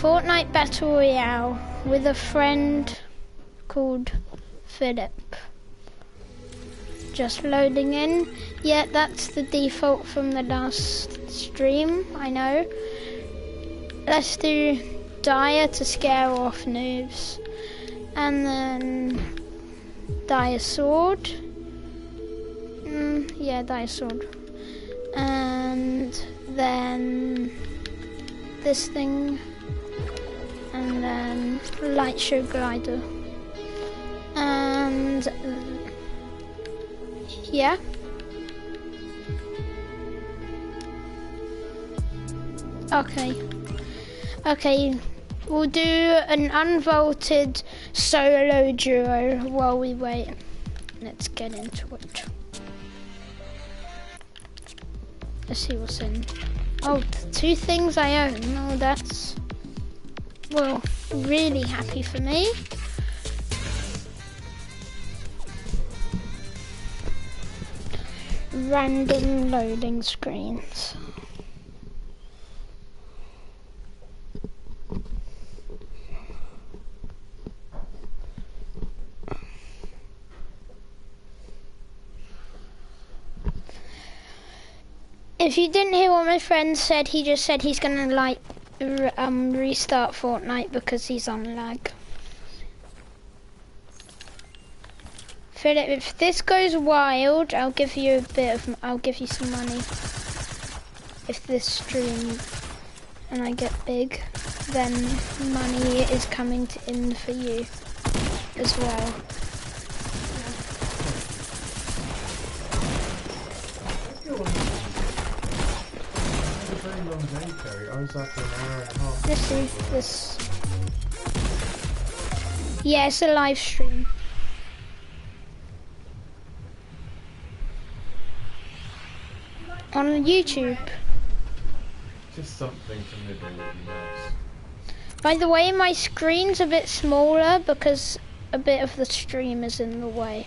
Fortnite Battle Royale with a friend called Philip. Just loading in. Yeah, that's the default from the last stream, I know. Let's do Dire to scare off noobs. And then Dire Sword. Mm, yeah, Dire Sword. And then this thing. And then Light Show Glider. And yeah. Okay. Okay, we'll do an unvaulted solo duo while we wait. Let's get into it. Let's see what's in. Oh, two things I own. Oh, that's, well, really happy for me. Random loading screens. If you didn't hear what my friend said, he just said he's gonna like um restart Fortnite because he's on lag. Philip, if this goes wild, I'll give you a bit of, I'll give you some money. If this stream and I get big, then money is coming in for you as well. Long day, Terry. I was up for an hour and a half. Let's see this. Yeah, it's a live stream. On YouTube. Just something to nibble would be nice. By the way, my screen's a bit smaller because a bit of the stream is in the way.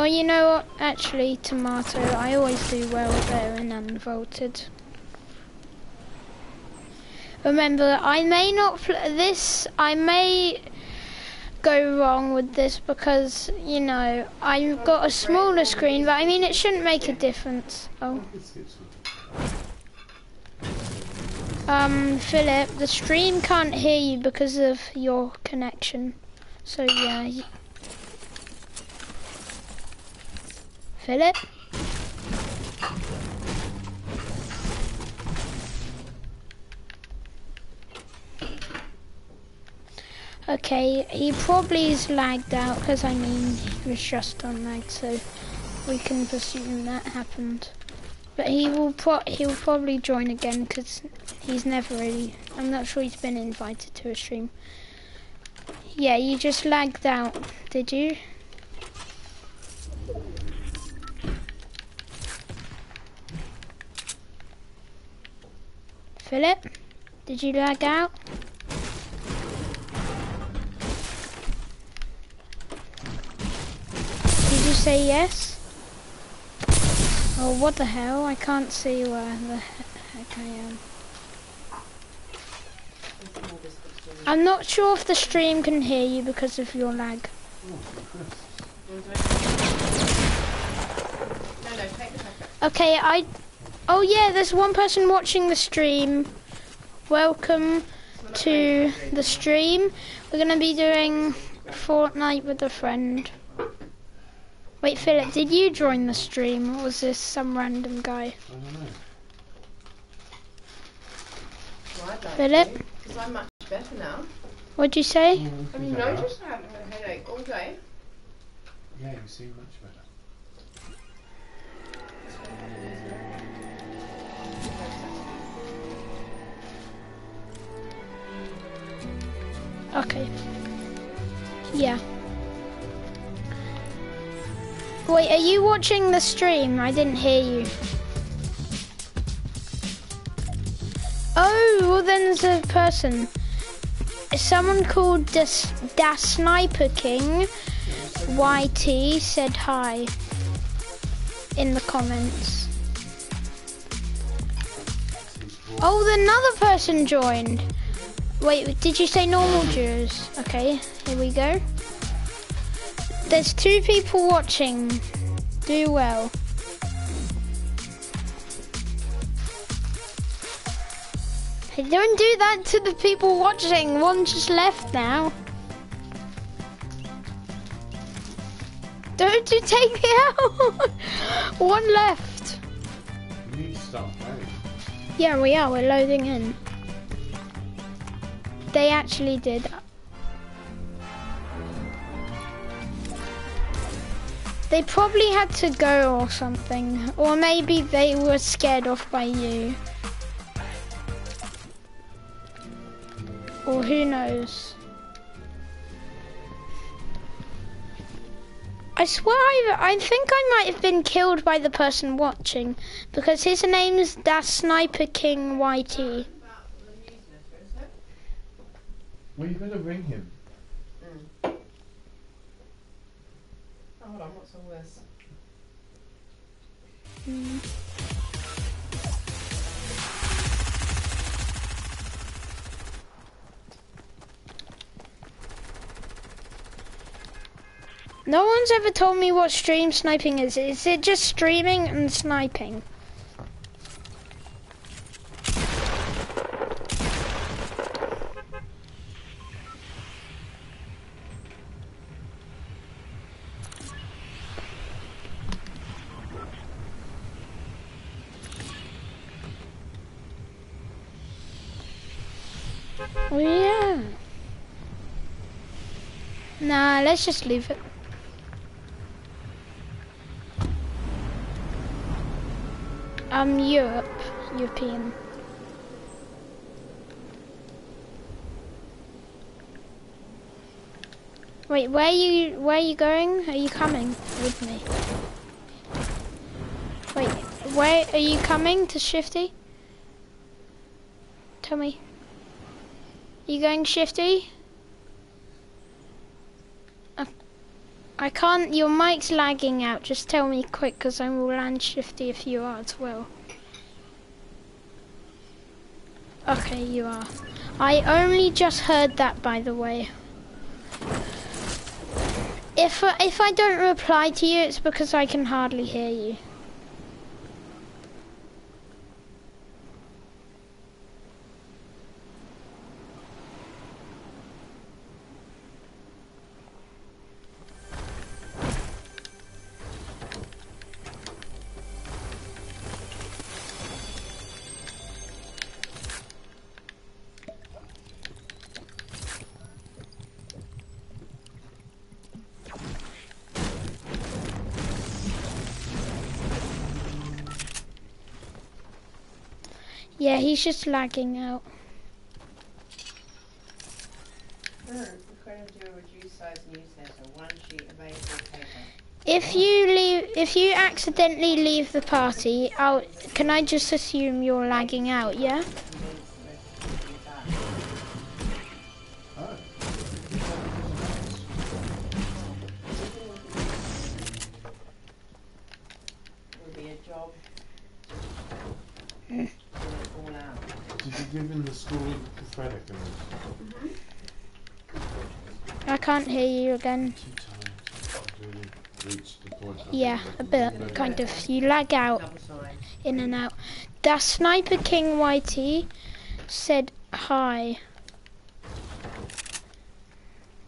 Oh, you know what? Actually, tomato, I always do well there in unvaulted. Remember, I may not this. I may go wrong with this because you know I've got a smaller screen, but I mean it shouldn't make a difference. Oh. Um, Philip, the stream can't hear you because of your connection. So yeah. Philip? Okay, he probably is lagged out because I mean he was just on lag, so we can presume that happened. But he will pro he will probably join again because he's never really. I'm not sure he's been invited to a stream. Yeah, you just lagged out, did you? Philip, did you lag out? Did you say yes? Oh, what the hell? I can't see where the heck I am. I'm not sure if the stream can hear you because of your lag. Oh, okay, I Oh yeah, there's one person watching the stream. Welcome to the stream. We're gonna be doing Fortnite with a friend. Wait, Philip, did you join the stream or was this some random guy? Philip? Because I'm much better now. What'd you say? Have you noticed I haven't had a headache all day? Yeah, you seem much better. Okay. Yeah. Wait, are you watching the stream? I didn't hear you. Oh, well then there's a person. Someone called Das, das Sniper King YT said hi in the comments. Oh, another person joined. Wait, did you say normal jurors? Okay, here we go. There's two people watching. Do well. Hey, don't do that to the people watching. One just left now. Don't you take me out. One left. You need to start playing. Yeah, we are. We're loading in. They actually did. They probably had to go or something. Or maybe they were scared off by you. Or who knows. I swear I, I think I might have been killed by the person watching because his name's Das Sniper King YT. About the newsletter, is it? Well, you going to ring him. Oh, hold on, what's all this? No one's ever told me what stream sniping is. Is it just streaming and sniping? Nah, let's just leave it. I'm Europe, European. Wait, where are you? Where are you going? Are you coming with me? Wait, where are you coming to Shifty? Tell me. Are You going Shifty? I can't. Your mic's lagging out. Just tell me quick, cause I will land Shifty if you are as well. Okay, you are. I only just heard that, by the way. If if I don't reply to you, it's because I can hardly hear you. One sheet available paper. If you leave, if you accidentally leave the party, I'll, can I just assume you're lagging out? Yeah. Out? Did you give him the school prophetic and I can't hear you again. too tired to really reach the point? of Yeah, a bit, kind of. You lag out, in and out. That Sniper King YT said hi.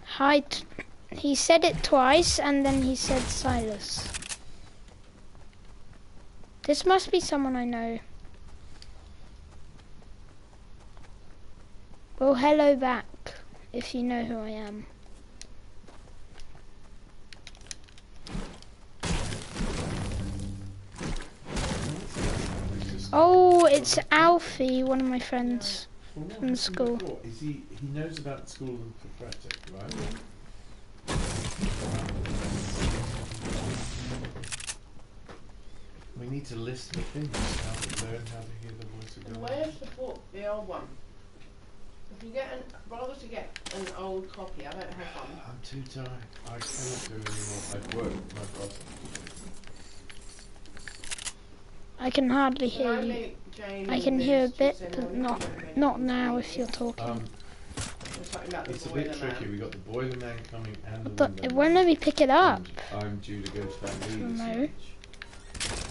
Hi. T- he said it twice, and then he said Silas. This must be someone I know. Well, hello back, if you know who I am. Oh, it's Alfie, one of my friends. Well, from happened school. before Is he? He knows about the school of prophetic, right? We need to list the things. How to learn how to hear the voice of God. where's the book, the old one? If you get an, rather to get an old copy, I don't have one. I'm too tired. I cannot do anymore. I've worked my butt I can hardly Can hear I you. Jane I can hear a bit, but not don't know not anything now if you're talking. Um, We're talking about the it's a bit tricky. man. We got the boiler man coming and the but window it won't let me pick it up. I'm due to go to that leaders No. lunch.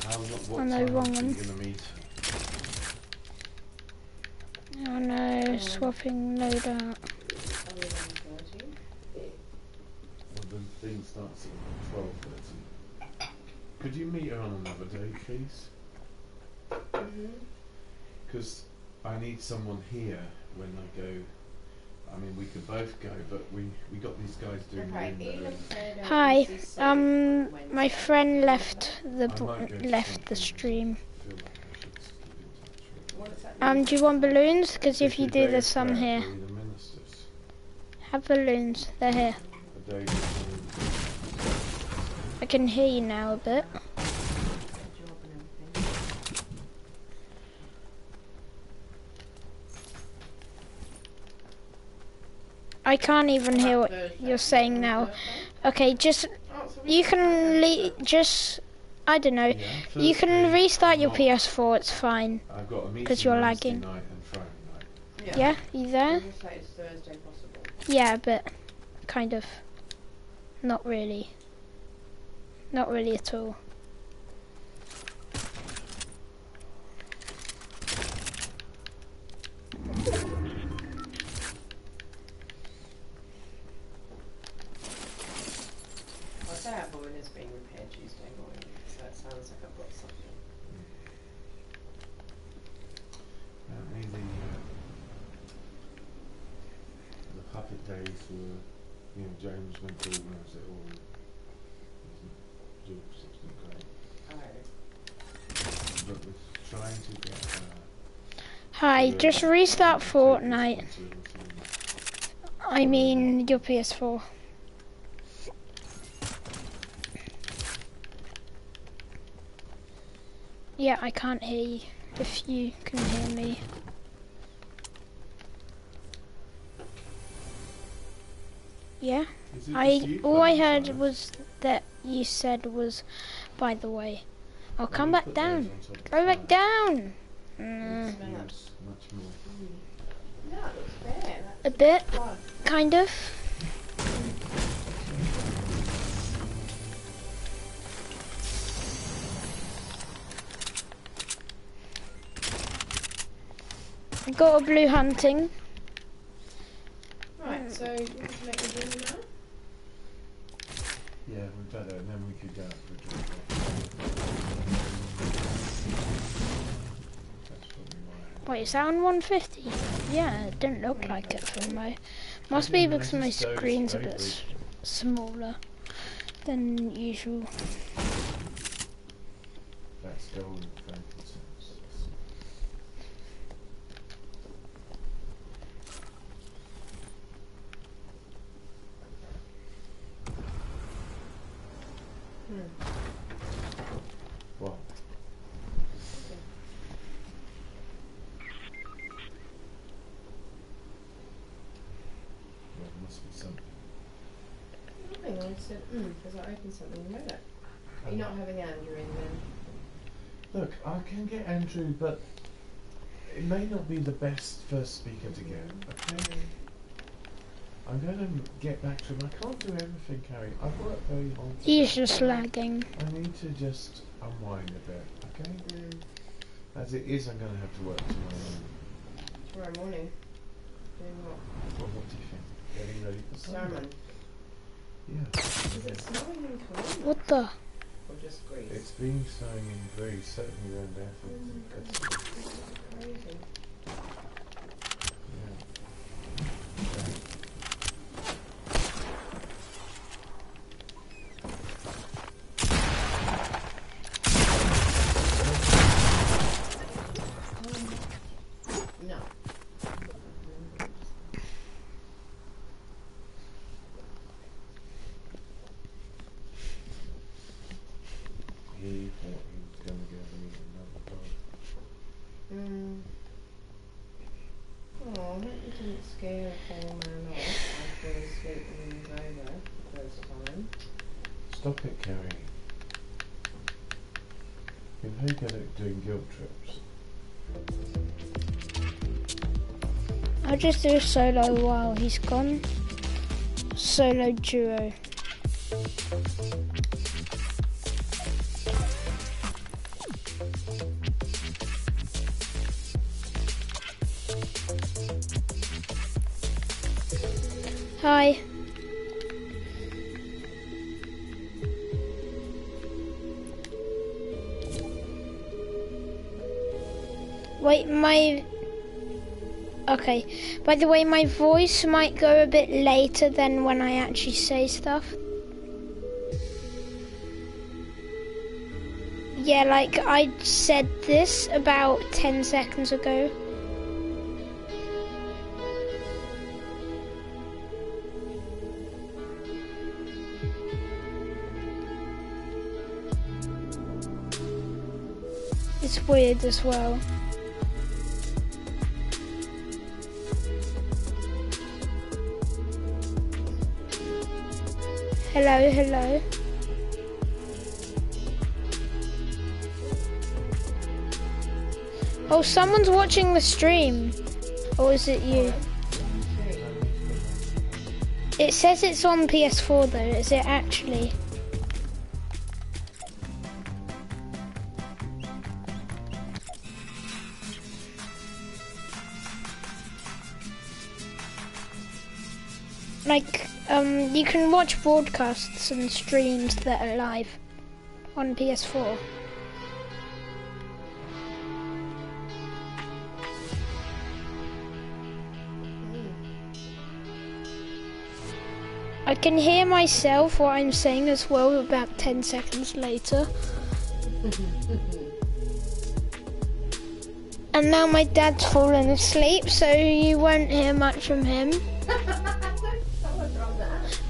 How, what, what On the time wrong are you one. Going to meet? Oh no, swapping load out. 11:30. Well, the thing starts at twelve thirty. Could you meet her on another day, please? Because I need someone here when I go. I mean, we could both go, but we we got these guys doing Okay, the window. Ela said, Hi, um, my friend left the I b- might go to left the something. stream. I feel like I should keep in touch with What does that Um, do you want balloons? Because if you a do, day there's some here. the. Have balloons. They're here. A day of I can hear you now a bit. Job and everything. I can't even hear what you're saying now. Okay, just Oh, so we you can can le- just I don't know. Yeah, You can Thursday, restart your not- PS4. It's fine. I've got a meeting 'cause you're Wednesday lagging. night and Friday night. Yeah, you there? I'll just say it's Thursday possible. Yeah, but kind of. Not really. Not really at all. I say our boiler's being repaired Tuesday morning, so it sounds like I've got something. Apparently the uh, the puppet days were, you know, James went to organise it all. George sixteen grade, Oh. but was trying to get. Uh, Hi, the just restart Fortnite. I mean your PS4. Yeah, I can't hear you. If you can hear me. Yeah, I all I heard Silas? was that you said was, by the way. Oh, When come back down. those on top of Go back fire, down. Mm, Smell it. spews much more. No, it looks fair. a bit, kind of. Got a blue hunting. Right, so you want to make the dinner now? And then we could go out for a drink. That's probably. Wait, is that on 150? Yeah, it didn't look like it from my. Must be because my screen's a bit s- smaller than usual. That's. What? There must be something. I said, mm, because I opened something and read it. Are you not having Andrew in then? Look, I can get Andrew, but it may not be the best first speaker to get. Okay. I'm going to get back to him. I can't do everything, Carrie. I've worked very hard. He's just lagging. I need to just unwind a bit, okay? Mm, As it is, I'm going to have to work tomorrow. morning. tomorrow morning. Doing what? Well, what do you think? Getting ready for Sunday. Sermon. Yeah. Is it snowing in Cologne? What the? Or just Greece? It's been snowing in Greece, certainly around Athens. and Thessaloniki. Crazy. Yeah. Okay. No. He thought he was going to go didn't scare a poor man off. I fell asleep when he was over the first time. Stop it, Kerry. You're very good at doing guilt trips. I'll just do a solo while he's gone. Solo duo. By the way, my voice might go a bit later than when I actually say stuff. Yeah, like I said this about 10 seconds ago. It's weird as well. Hello, hello. Oh, someone's watching the stream. Or is it you? It says it's on PS4 though, is it actually? You can watch broadcasts and streams that are live on PS4. I can hear myself what I'm saying as well about 10 seconds later. and now my dad's fallen asleep, so you won't hear much from him.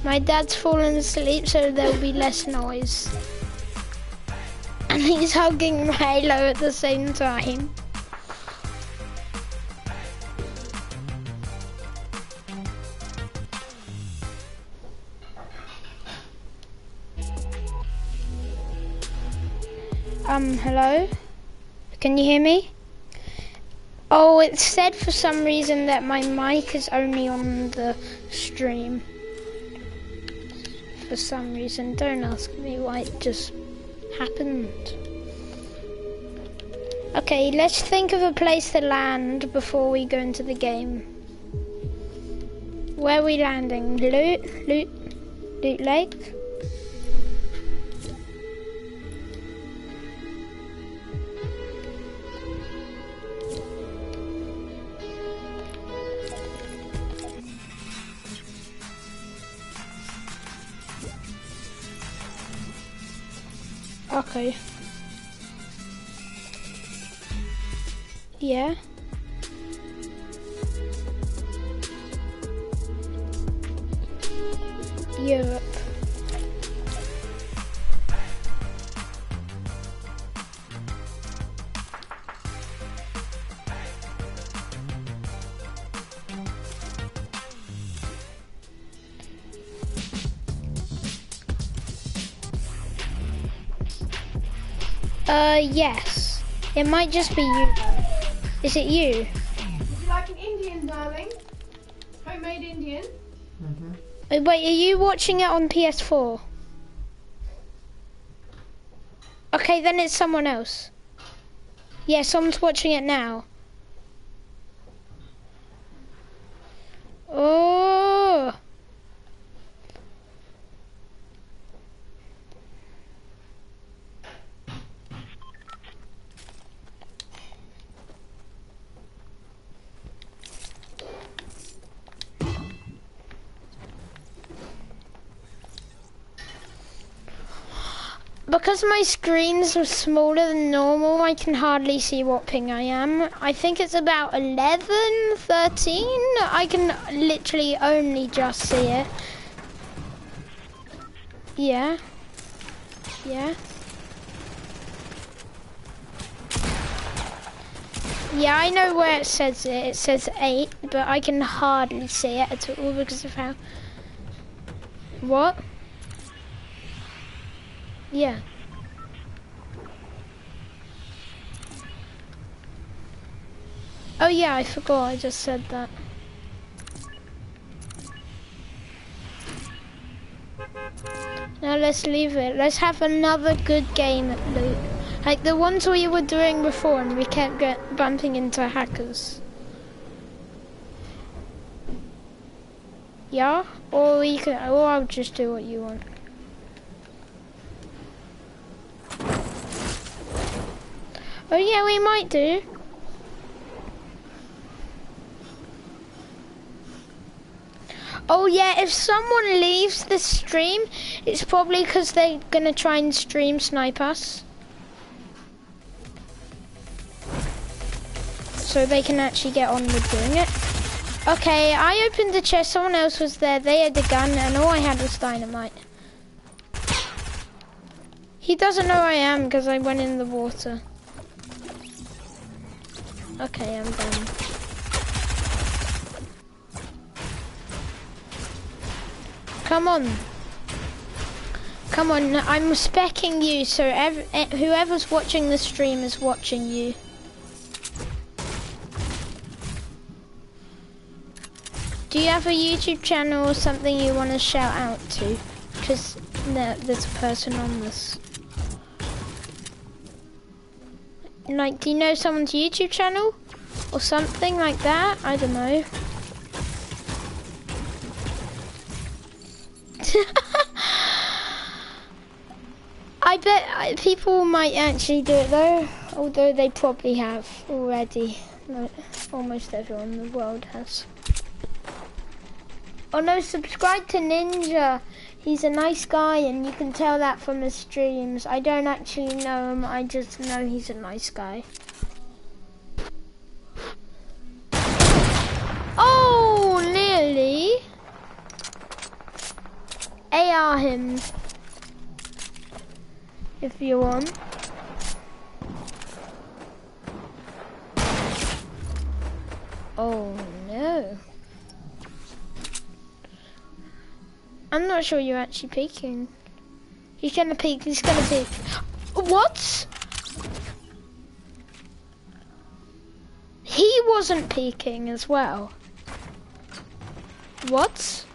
My dad's fallen asleep, so there'll be less noise. And he's hugging Halo at the same time. Um, hello? Can you hear me? Oh, it said for some reason that my mic is only on the stream. For some reason. Don't ask me why it just happened. Okay, let's think of a place to land before we go into the game. Where are we landing? Loot? Loot? Loot Lake? Okay. Yeah. Europe. Uh, yes. It might just be you. Is it you? Would you like an Indian, darling? Homemade Indian? Mm-hmm. Uh, Wait, are you watching it on PS4? Okay, then it's someone else. Yeah, someone's watching it now. Oh. Because my screens are smaller than normal, I can hardly see what ping I am. I think it's about 11, 13. I can literally only just see it. Yeah. Yeah. Yeah, I know where it says it. It says eight, but I can hardly see it at all because of how. What? Yeah. Oh yeah, I forgot. I just said that. Now let's leave it. Let's have another good game at Loot. Like the ones we were doing before and we kept get bumping into hackers. Yeah? Or we could or I'll just do what you want. Yeah, we might do. Oh yeah, if someone leaves the stream, it's probably because they're gonna try and stream snipe us. So they can actually get on with doing it. Okay, I opened the chest, someone else was there, they had the gun, and all I had was dynamite. He doesn't know I am because I went in the water. Okay, I'm done. Come on. Come on, I'm specking you, so eh, whoever's watching the stream is watching you. Do you have a YouTube channel or something you want to shout out to? Because there's a person on this. Like, do you know someone's YouTube channel? Or something like that? I don't know. I bet uh, people might actually do it though, although they probably have already. No, almost everyone in the world has. Oh no, subscribe to Ninja. He's a nice guy and you can tell that from his streams. I don't actually know him, I just know he's a nice guy. Oh, nearly. AR him. If you want. Oh no. I'm not sure you're actually peeking. He's gonna peek, he's gonna peek. What? He wasn't peeking as well. What?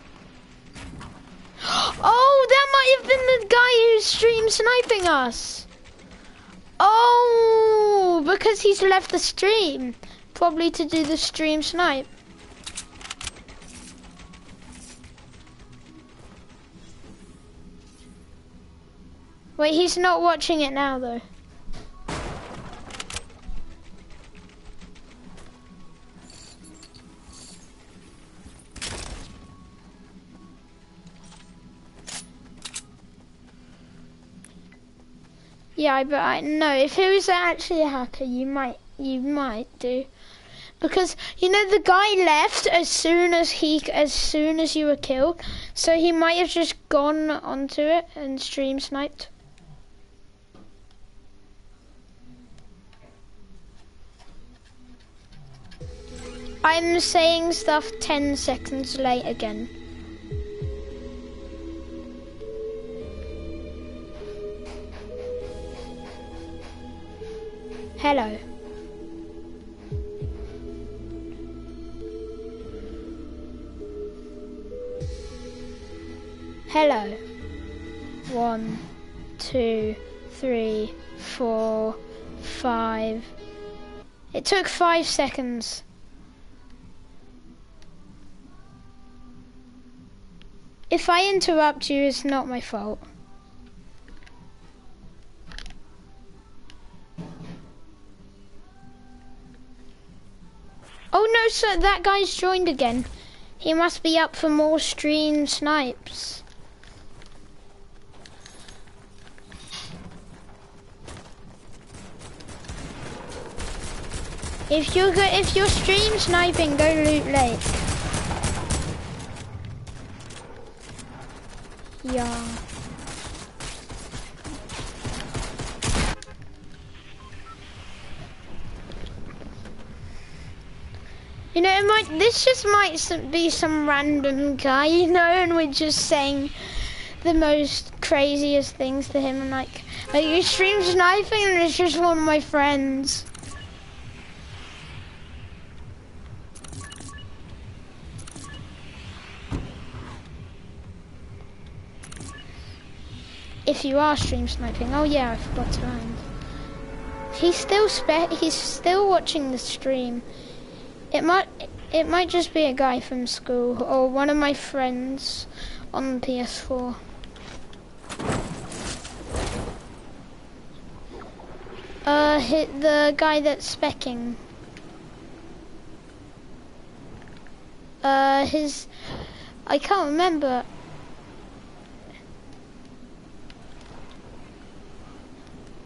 Oh, that might have been the guy who's stream sniping us. Oh, because he's left the stream. Probably to do the stream snipe. Wait, he's not watching it now though. Yeah, but I know if he was actually a hacker, you might you might do, because you know the guy left as soon as he as soon as you were killed, so he might have just gone onto it and stream sniped. I'm saying stuff 10 seconds late again. Hello. Hello. One, two, three, four, five. It took five seconds. If I interrupt you, it's not my fault. Oh no, sir, that guy's joined again. He must be up for more stream snipes. If you're go if you're stream sniping, go loot lake. Yeah. You know, it might. This just might be some random guy, you know, and we're just saying the most craziest things to him, and like, like you streams sniping, and it's just one of my friends. You are stream sniping, oh yeah, I forgot to land. He's still spe he's still watching the stream. It might it might just be a guy from school or one of my friends on the PS4. Uh, hit the guy that's specking. Uh, his, I can't remember.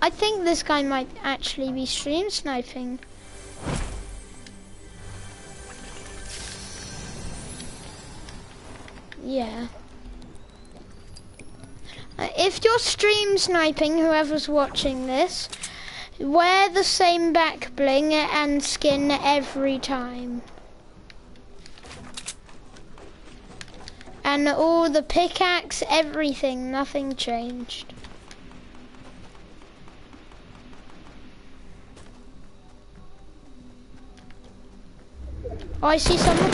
I think this guy might actually be stream sniping. Yeah. Uh, if you're stream sniping, whoever's watching this, wear the same back bling and skin every time. And all the pickaxe, everything, nothing changed. Oh, I see someone.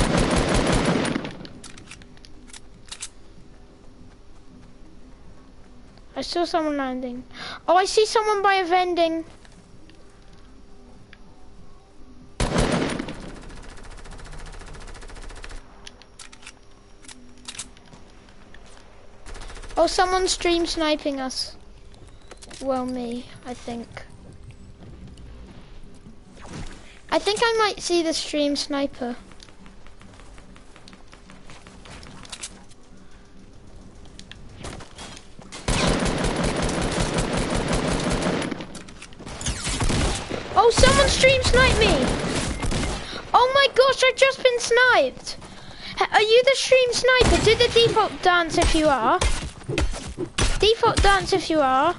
I saw someone landing. Oh, I see someone by a vending. Oh, someone's stream sniping us. Well, me, I think. I think I might see the stream sniper. Oh, someone stream sniped me! Oh my gosh, I've just been sniped! Are you the stream sniper? Do the default dance if you are. Default dance if you are.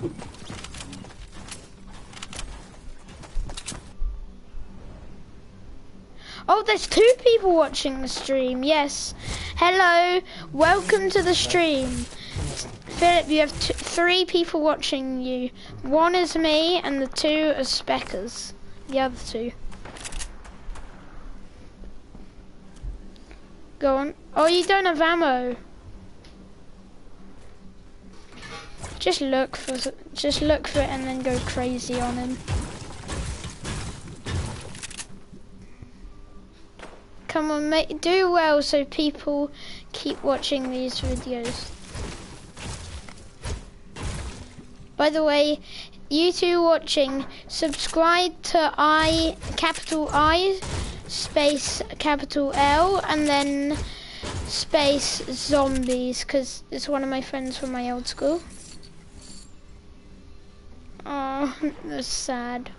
There's two people watching the stream. Yes. Hello. Welcome to the stream. Philip, you have three people watching you. One is me, and the two are speckers. The other two. Go on. Oh, you don't have ammo. Just look for, just look for it, and then go crazy on him. Come on, do well so people keep watching these videos. By the way, you two watching, subscribe to I, capital I, space capital L, and then space zombies, because it's one of my friends from my old school. Oh, that's sad.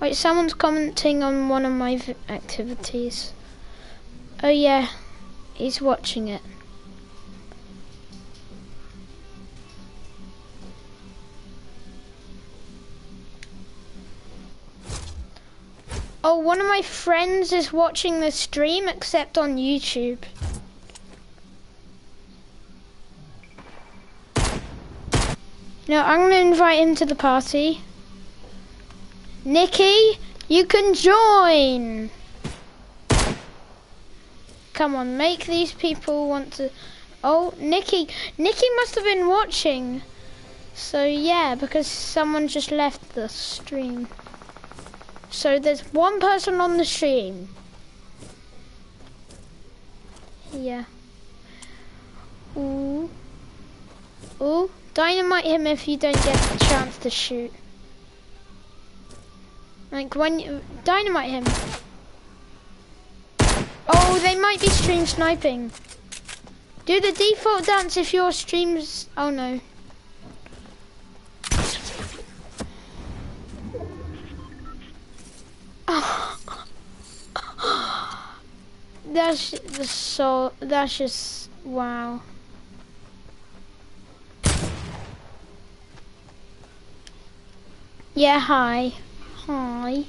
Wait, someone's commenting on one of my activities. Oh yeah, he's watching it. Oh, one of my friends is watching the stream except on YouTube. No, I'm gonna invite him to the party. Nikki, you can join. Come on, make these people want to... Oh, Nikki. Nikki must have been watching. So, yeah, because someone just left the stream. So, there's one person on the stream. Yeah. Ooh. Ooh. Dynamite him if you don't get the chance to shoot. Like when dynamite him. Oh, they might be stream sniping. Do the default dance if your streams. Oh no. that's the so. That's just wow. Yeah, hi. Hi.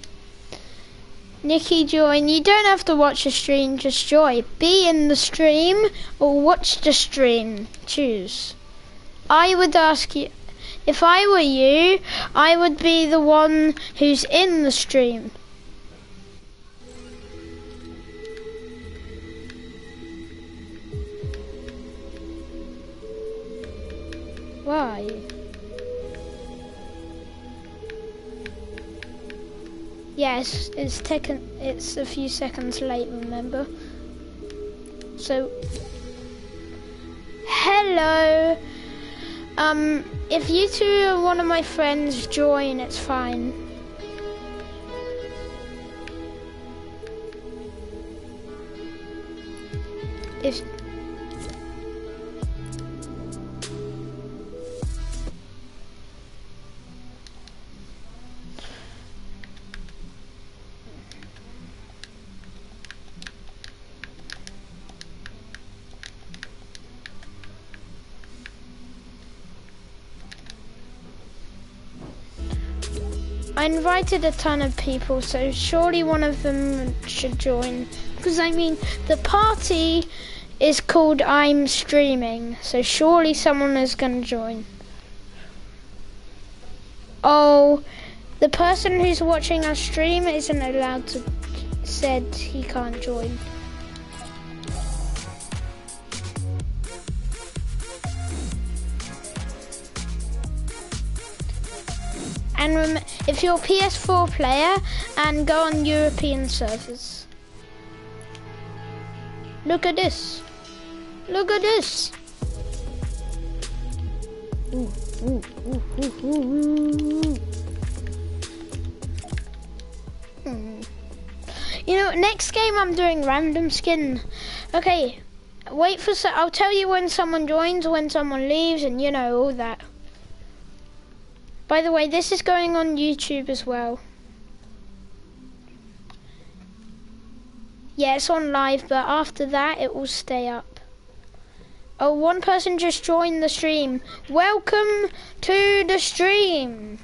Nikki join. You don't have to watch the stream, just join. Be in the stream or watch the stream. Choose. I would ask you, if I were you, I would be the one who's in the stream. Why? Yes, it's taken. It's a few seconds late. Remember. So, hello. Um, if you two are one of my friends, join. It's fine. If I invited a ton of people, so surely one of them should join. Because I mean, the party is called I'm Streaming, so surely someone is going to join. Oh, the person who's watching our stream isn't allowed to, said he can't join. And if you're a PS4 player, and go on European servers. Look at this. Look at this. You know, next game I'm doing random skin. Okay, wait for. So- I'll tell you when someone joins, when someone leaves, and you know all that. By the way, this is going on YouTube as well. Yeah, it's on live, but after that it will stay up. Oh, one person just joined the stream. Welcome to the stream.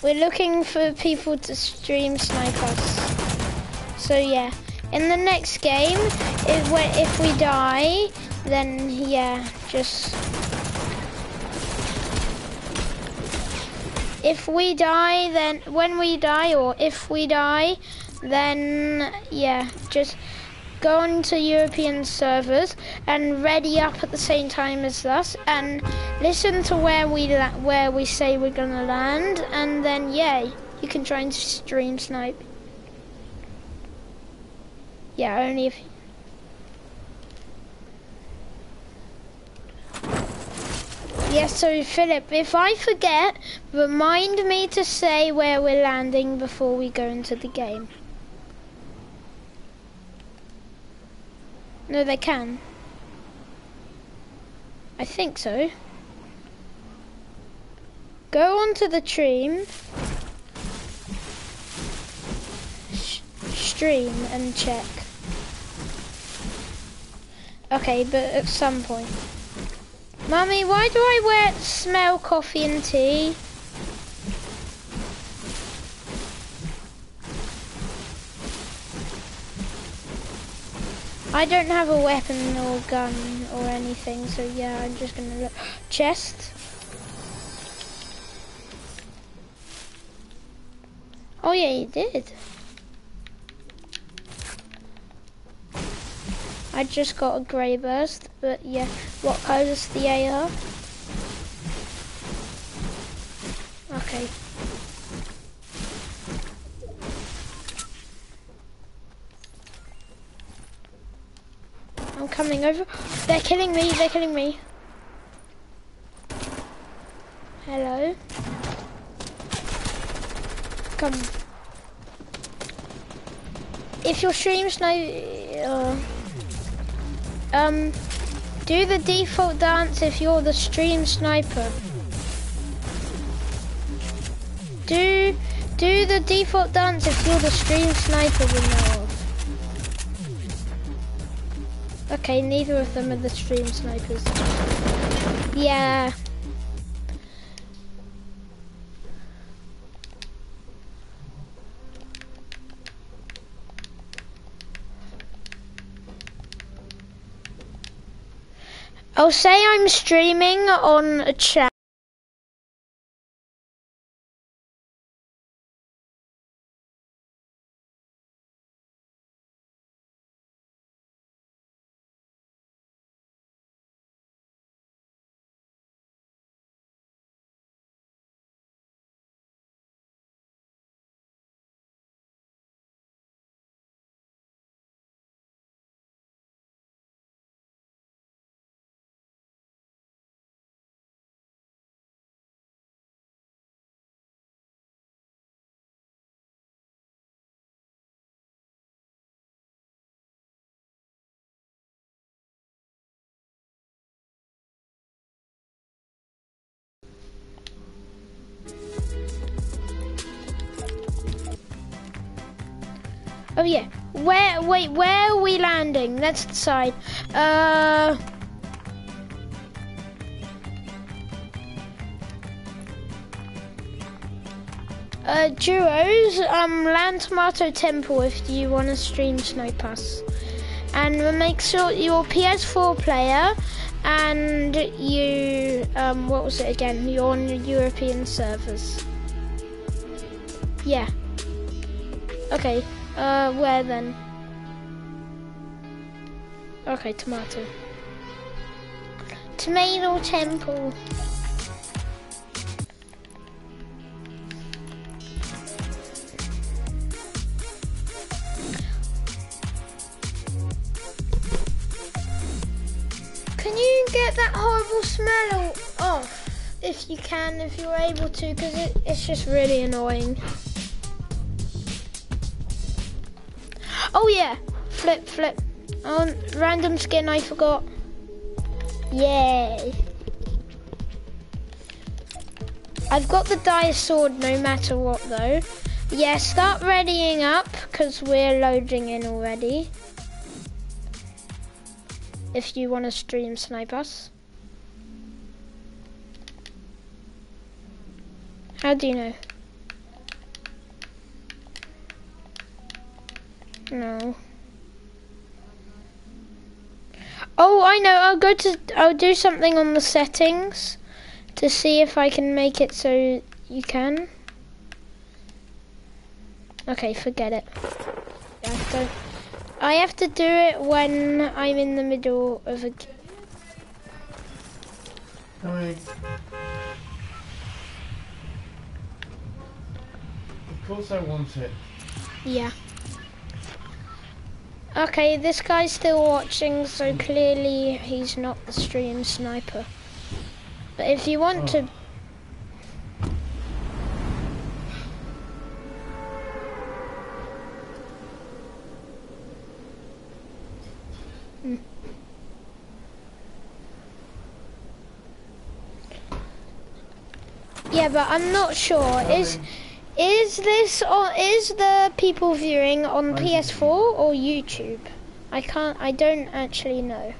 We're looking for people to stream snipe us. So yeah, in the next game, if if we die, then yeah, just if we die, then when we die, or if we die, then yeah, just go onto European servers and ready up at the same time as us, and listen to where we where we say we're gonna land, and then yeah, you can try and stream snipe. Yeah, only if. Yes, so Philip, if I forget, remind me to say where we're landing before we go into the game. No, they can. I think so. Go onto the stream. Stream and check. Okay, but at some point. Mummy, why do I wear smell coffee and tea? I don't have a weapon or gun or anything, so yeah, I'm just gonna look. Chest. Oh yeah, you did. I just got a grey burst, but yeah. What colour is the AR? Okay. I'm coming over. They're killing me, they're killing me. Hello. Come. If your stream's no... Uh, um, do the default dance if you're the stream sniper. Do do the default dance if you're the stream sniper we know of. Okay, neither of them are the stream snipers. Yeah. I'll say I'm streaming on a chat. Oh yeah. Where? Wait. Where are we landing? That's the side. Uh. Uh, duos, um, land tomato temple if you want to stream snipe us. And make sure you're PS4 player and you, um, what was it again? You're on European servers. Yeah. Okay. Uh, where then? Okay, tomato. Tomato temple. Can you get that horrible smell off? If you can, if you're able to, because it, it's just really annoying. Oh yeah, flip, flip. On random skin, I forgot. Yay. I've got the dire sword no matter what though. Yeah, start readying up because we're loading in already. If you want to stream snipe us. How do you know? No. Oh, I know. I'll go to. I'll do something on the settings to see if I can make it so you can. Okay, forget it. I have to, I have to do it when I'm in the middle of a. g- Coming. Of course I want it. Yeah. Okay, this guy's still watching, so clearly he's not the stream sniper. But if you want to Hmm. Yeah, but I'm not sure. Is is this on? Is the people viewing on I. PS4 or YouTube? I can't. I don't actually know.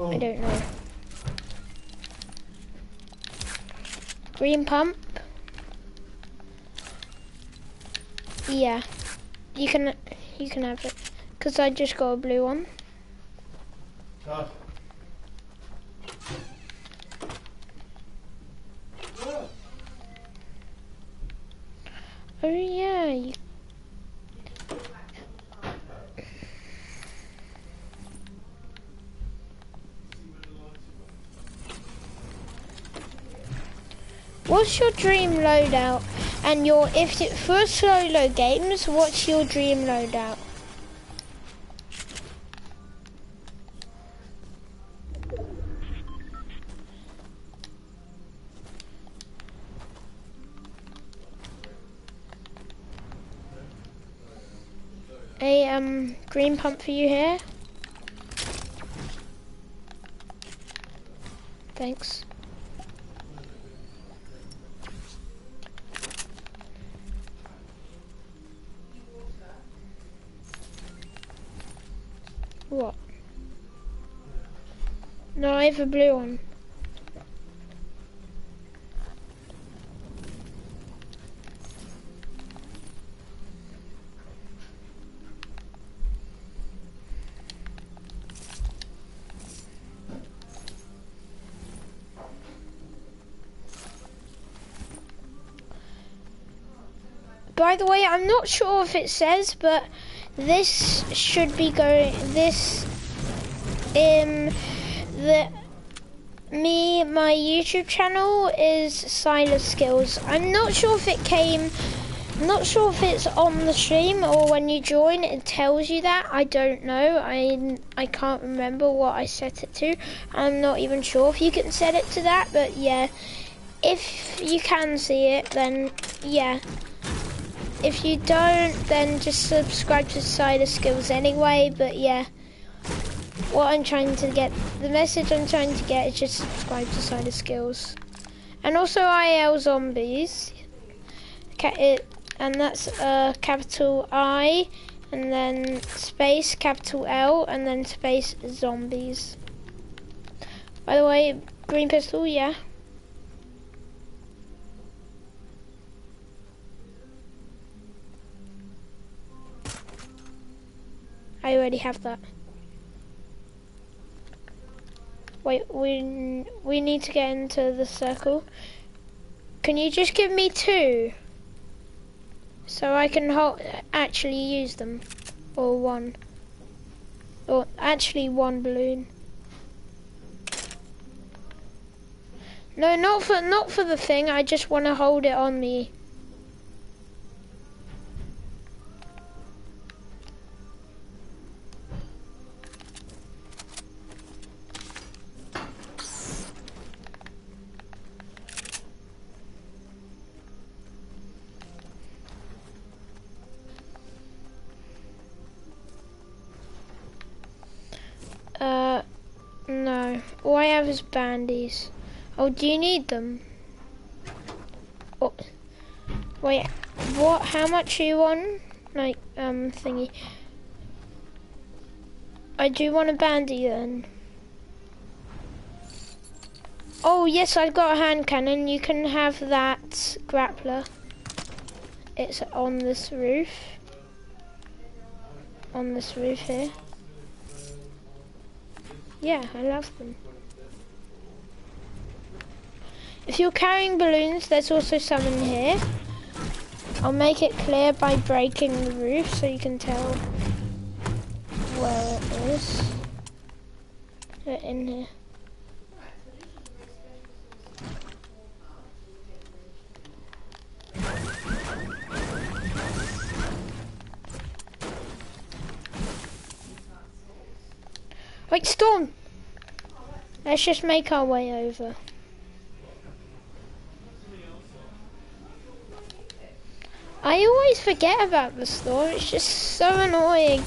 I don't know. Green pump. Yeah, you can. You can have it. Cause I just got a blue one. ah. Oh yeah. You... What's your dream loadout? And your if it, for solo games, what's your dream loadout? Green pump for you here. Thanks. What? No, I have a blue one. By the way, I'm not sure if it says, but this should be going. This um the me my YouTube channel is Silas Skills. I'm not sure if it came. Not sure if it's on the stream or when you join it tells you that. I don't know. I I can't remember what I set it to. I'm not even sure if you can set it to that, but yeah. If you can see it, then yeah. If you don't, then just subscribe to Silas Skills anyway, but yeah what I'm trying to get, the message I'm trying to get is just subscribe to Silas Skills. And also IL Zombies. It, and that's uh, capital I, and then space, capital L, and then space Zombies. By the way, green pistol, yeah. I already have that. Wait, we we need to get into the circle. Can you just give me two? So I can hold, actually use them. Or one. Or actually one balloon. No, not for not for the thing. I just want to hold it on me. Uh, no. All I have is bandies. Oh, do you need them? Oh, wait, what, how much are you on? Like, um, thingy. I do want a bandy then. Oh, yes, I've got a hand cannon. You can have that grappler. It's on this roof. On this roof here. Yeah, I love them. If you're carrying balloons, there's also some in here. I'll make it clear by breaking the roof so you can tell where it is. They're in here. Wait, Storm! Let's just make our way over. I always forget about the storm, it's just so annoying.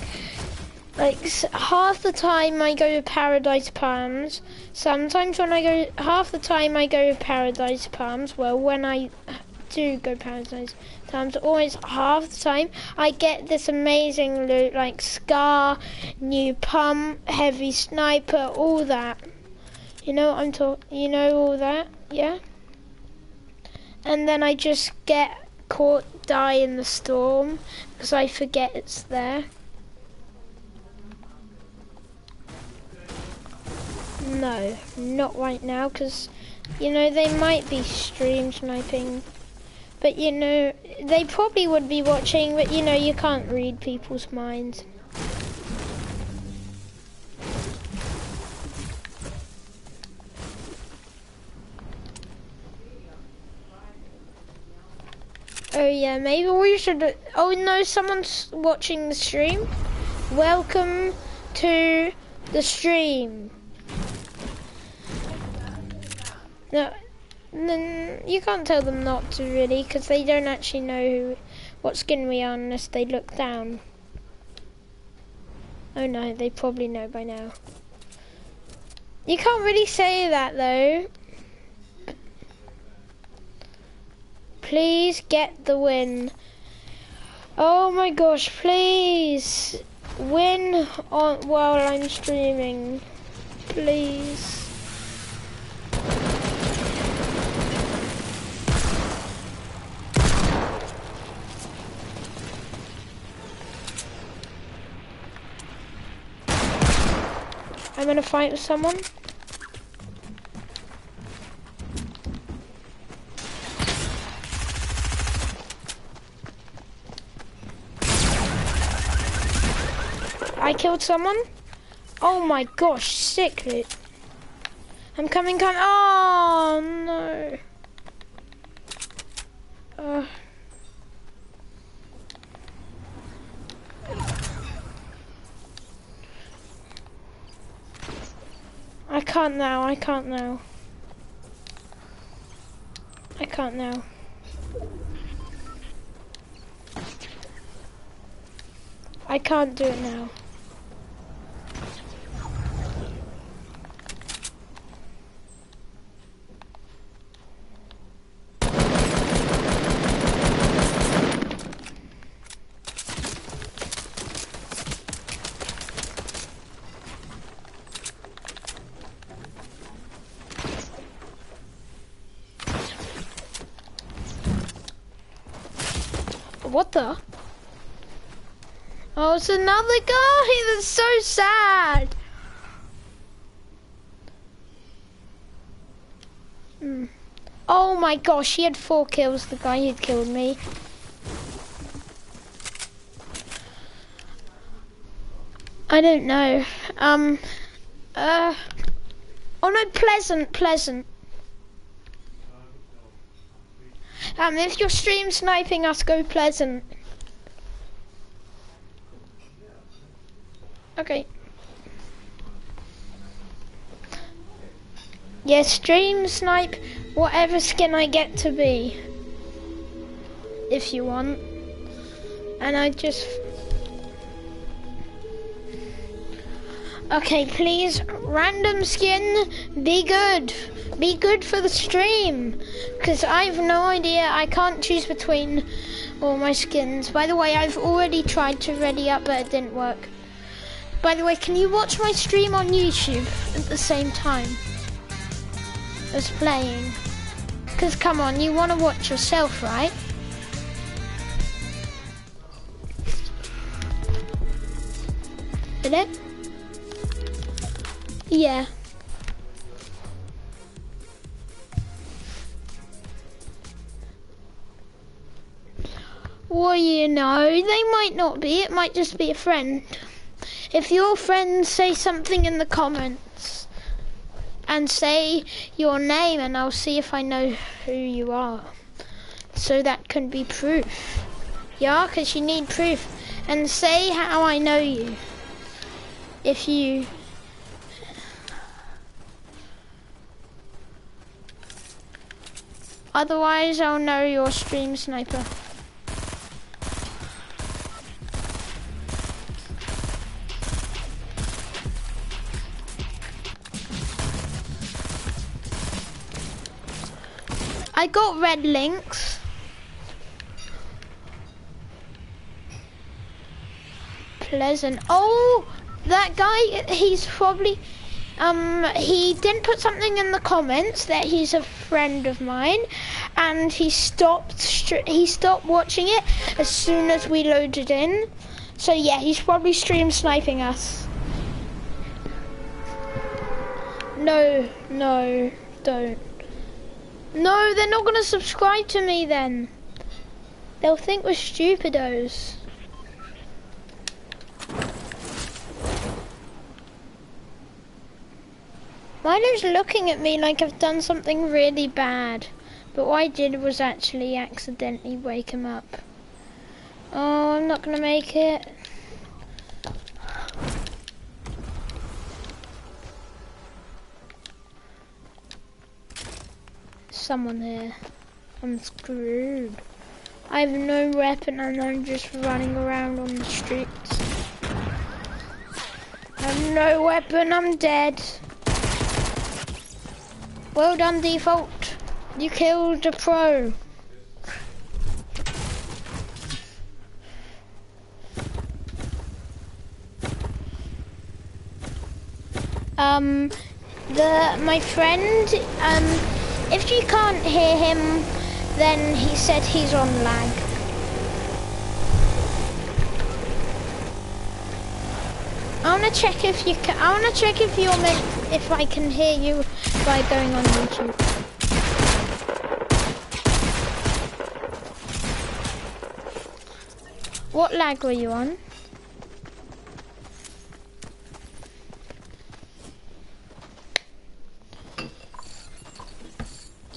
Like, half the time I go to Paradise Palms, sometimes when I go, half the time I go to Paradise Palms, well, when I do go Paradise Palms, always half the time, I get this amazing loot like Scar, new pump, heavy sniper, all that. You know I'm talking, you know all that, yeah? And then I just get caught, die in the storm, because I forget it's there. No, not right now, because, you know, they might be stream sniping but you know, they probably would be watching, but you know, you can't read people's minds. Oh yeah, maybe we should, oh no, someone's watching the stream. Welcome to the stream. No, then you can't tell them not to really, because they don't actually know who, what skin we are unless they look down. Oh no, they probably know by now. You can't really say that though. Please get the win. Oh my gosh, please win on while I'm streaming. Please. I'm in a fight with someone. I killed someone. Oh my gosh, sick. I'm coming, Come. Oh, no. Uh. Can't now, I can't now. I can't now. I can't do it now. What the? Another guy. That's so sad. Hmm. Oh my gosh, he had four kills, the guy who killed me. I don't know. Um, uh, oh no, Pleasant, Pleasant. Um, if you're stream sniping us, go Pleasant. Okay. Yeah, stream snipe whatever skin I get to be. If you want. And I just... Okay, please, random skin, be good. Be good for the stream. Because I have no idea, I can't choose between all my skins. By the way, I've already tried to ready up, but it didn't work. By the way, can you watch my stream on YouTube at the same time as playing? Because come on, you want to watch yourself, right? Did it? Yeah. Well, you know, they might not be. It might just be a friend. If your friends say something in the comments and say your name and I'll see if I know who you are. So that can be proof. Yeah, because you need proof. And say how I know you. If you... Otherwise, I'll know you're stream sniper. I got red links. Pleasant. Oh, that guy, he's probably, um, he didn't put something in the comments that he's a friend of mine, and he stopped, he stopped watching it as soon as we loaded in. So yeah, he's probably stream sniping us. No, no, don't. No, they're not going to subscribe to me then. They'll think we're stupidos. Mine is looking at me like I've done something really bad. But what I did was actually accidentally wake him up. Oh, I'm not going to make it. Someone here. I'm screwed. I have no weapon and I'm just running around on the streets. I have no weapon, I'm dead. Well done, Default. You killed a pro. Um, the my friend um if you can't hear him, then he said he's on lag. I wanna check if you can. I wanna check if you're if I can hear you by going on YouTube. What lag were you on?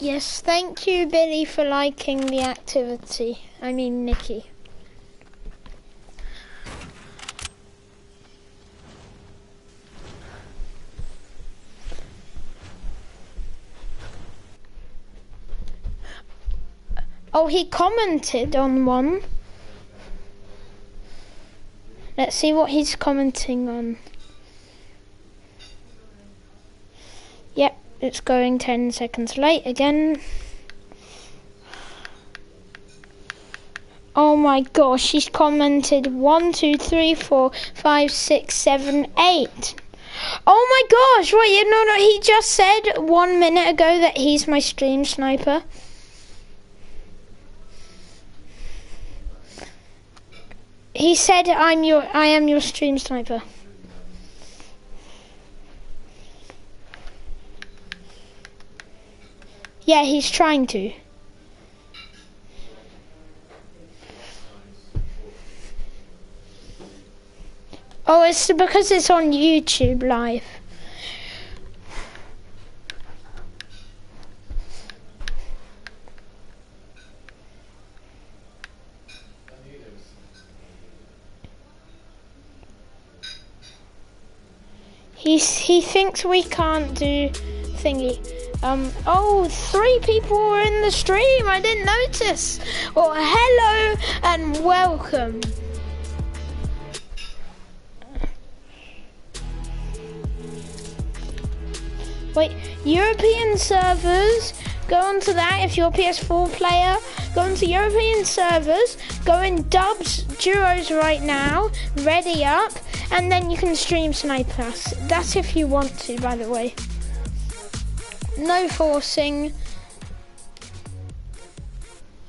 Yes, thank you, Billy, for liking the activity. I mean, Nikki. Oh, he commented on one. Let's see what he's commenting on. It's going 10 seconds late again. Oh my gosh, he's commented 1, 2, 3, 4, 5, 6, 7, 8. Oh my gosh, wait, you know what he just said one minute ago that he's my stream sniper? He said I'm your I am your stream sniper. Yeah, he's trying to. Oh, it's because it's on YouTube live. He's, he thinks we can't do thingy. Um, oh, three people were in the stream. I didn't notice. Well, hello and welcome. Wait, European servers, go onto that if you're a PS4 player. Go onto European servers, go in dubs, duos right now, ready up, and then you can stream Snipe Us. That's if you want to, by the way. No forcing.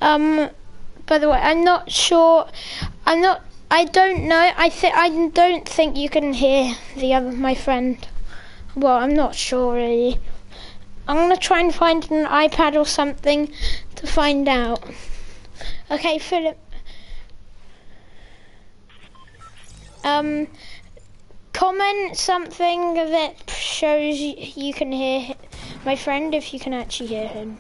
Um, by the way, I'm not sure. I'm not. I don't know. I think I don't think you can hear the other my friend. Well, I'm not sure really. I'm gonna try and find an iPad or something to find out. Okay, Philip. Um, comment something that shows you, you can hear my friend if you can actually hear him.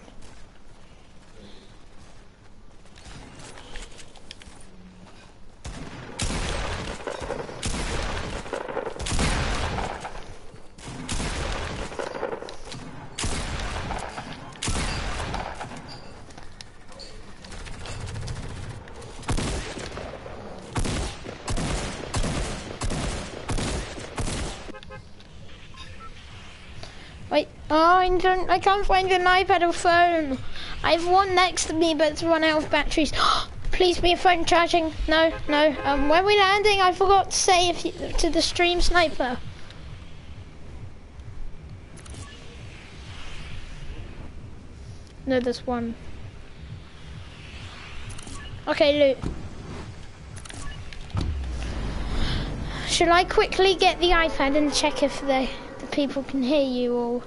Wait, I can't find an iPad or phone. I have one next to me, but it's run out of batteries. Please be a phone charging. No, no. Um, when we're landing, I forgot to say if you, to the stream sniper. No, there's one. Okay, loot. Shall I quickly get the iPad and check if the, the people can hear you all?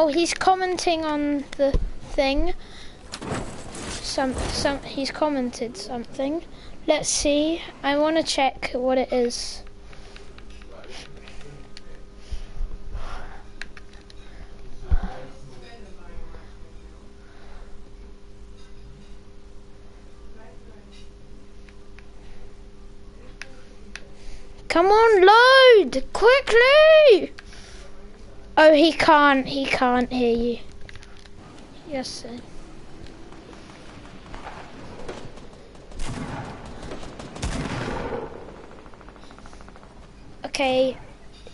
Oh, he's commenting on the thing. Some, some, he's commented something. Let's see. I want to check what it is. Come on, load! Quickly! Oh, he can't, he can't hear you. Yes, sir. Okay,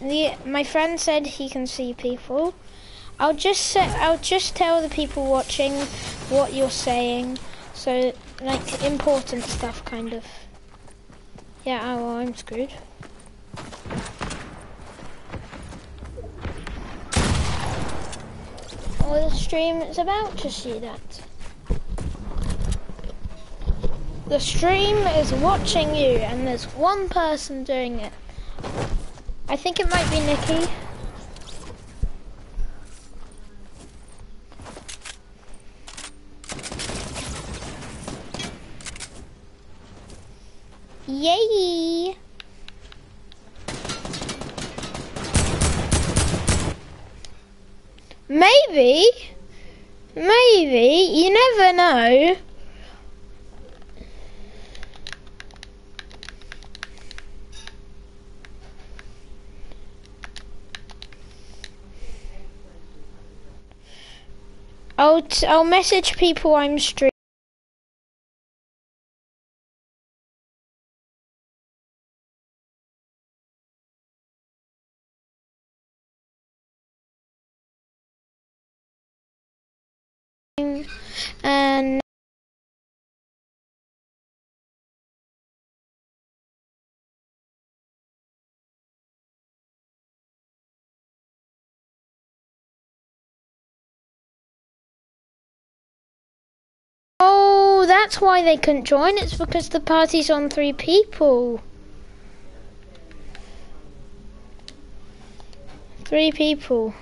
the my friend said he can see people. I'll just say, I'll just tell the people watching what you're saying, so like important stuff, kind of. Yeah, oh, well, I'm screwed. Well, the stream is about to see that. The stream is watching you, and there's one person doing it. I think it might be Nikki. Yay! Maybe, maybe, you never know. I'll t- I'll message people I'm streaming. And Oh, that's why they couldn't join. It's because the party's on three people. Three people.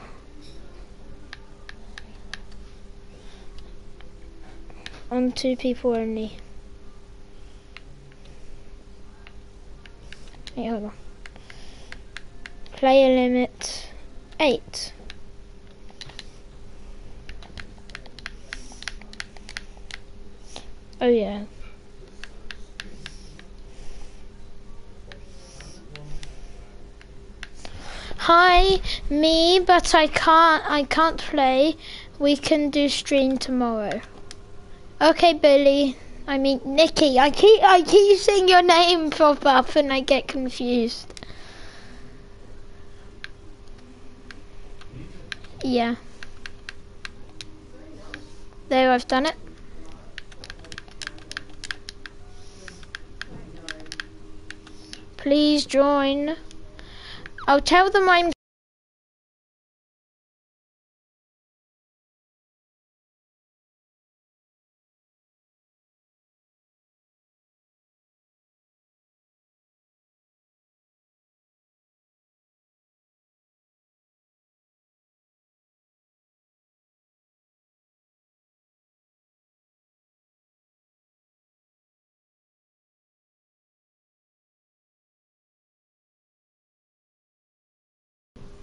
On two people only. Wait, hold on. Player limit eight. Oh yeah. Hi, me, but I can't I can't play. We can do stream tomorrow. Okay, Billy. I mean Nikki. I keep I keep seeing your name pop up and I get confused. Yeah. There, I've done it. Please join. I'll tell them I'm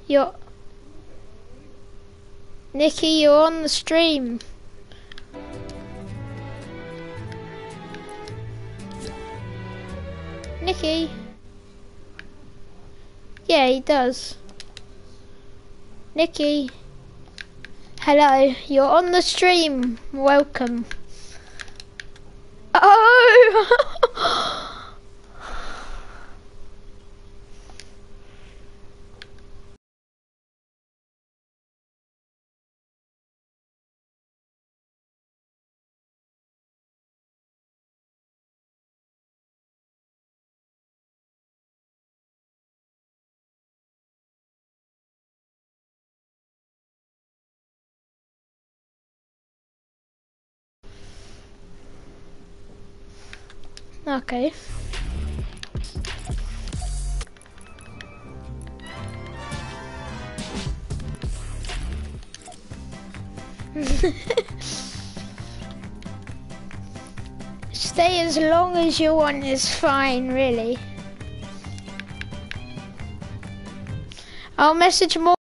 You're Nikki, you're on the stream. Nikki. Yeah, he does. Nikki. Hello, you're on the stream. Welcome. Oh! Okay. Stay as long as you want is fine, really. I'll message more.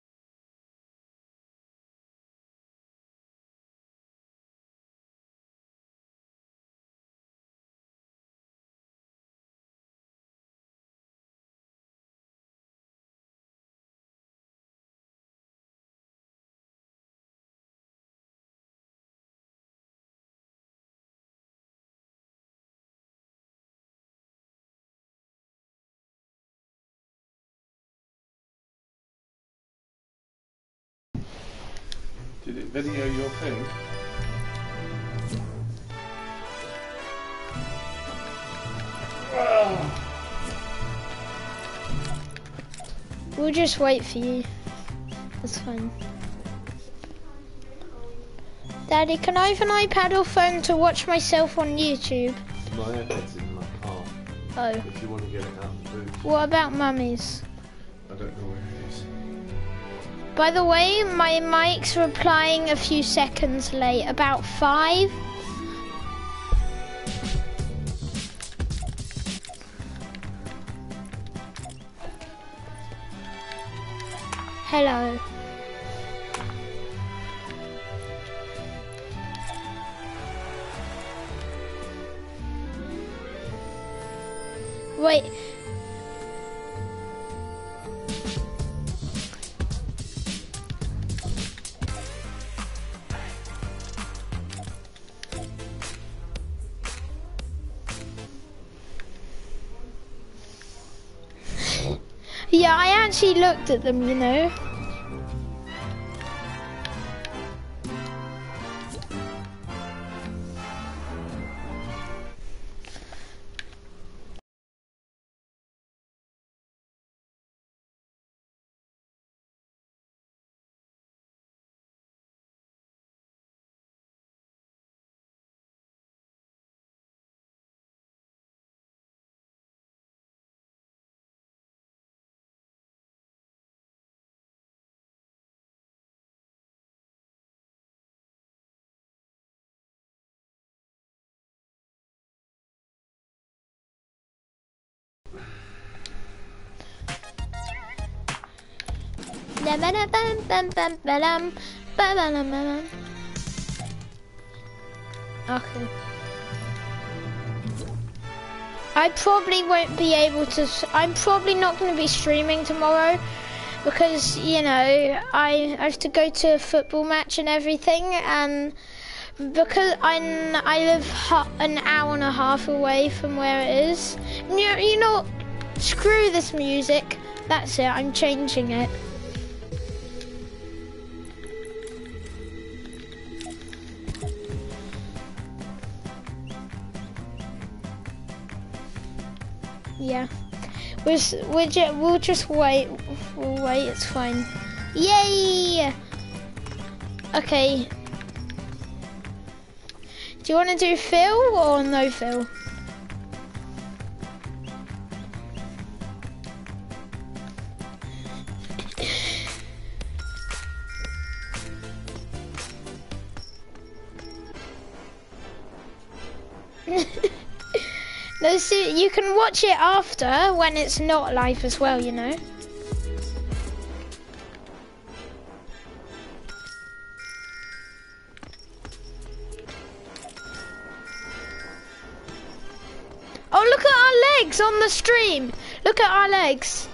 Video your thing? We'll just wait for you. That's fine. Daddy, can I have an iPad or phone to watch myself on YouTube? My iPad's in my car. Oh. If you want to get it out of the boot, What about mummy's? I don't know where. By the way, my mic's replying a few seconds late, about five. Hello. Wait. Looked at them, you know. Okay. I probably won't be able to. I'm probably not going to be streaming tomorrow because you know I have to go to a football match and everything, and because I'm I live an hour and a half away from where it is. You know, screw this music. That's it. I'm changing it. Yeah. We'll, we'll, ju- we'll just wait. We'll wait, it's fine. Yay! Okay. Do you want to do Phil or no Phil? So uh, you can watch it after when it's not live as well, you know. Oh, look at our legs on the stream. Look at our legs.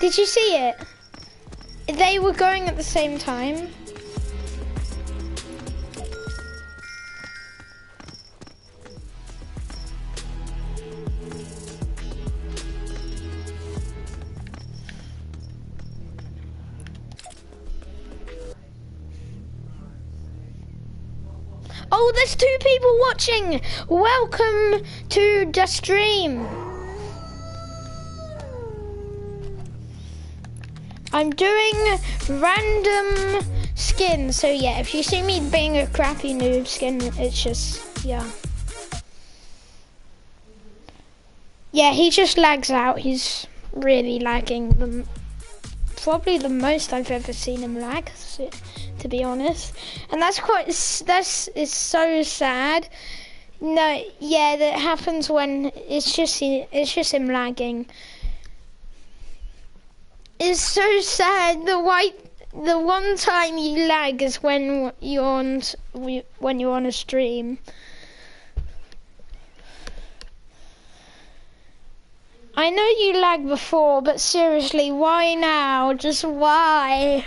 Did you see it? They were going at the same time. There's two people watching. Welcome to the stream. I'm doing random skins. So yeah, if you see me being a crappy noob skin, it's just yeah. Yeah, he just lags out. He's really lagging. The, probably the most I've ever seen him lag, to be honest. And that's quite, that's, it's so sad. No, yeah, that happens when it's just, it's just him lagging. It's so sad. The white, the one time you lag is when you're on, when you're on a stream. I know you lagged before, but seriously, why now? Just why?